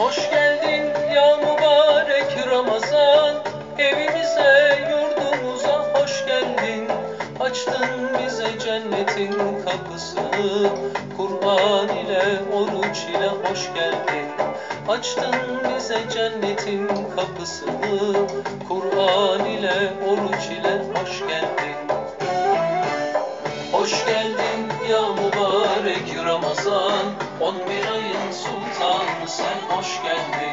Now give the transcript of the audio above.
Hoş geldin ya mübarek Ramazan. Evimize yurdumuza hoş geldin. Açtın bize cennetin kapısını Kur'an ile oruç ile hoş geldin. Açtın bize cennetin kapısını Kur'an ile oruç ile hoş geldin. Hoş geldin ya mübarek Ramazan. On bir ayın sultan sen hoş geldin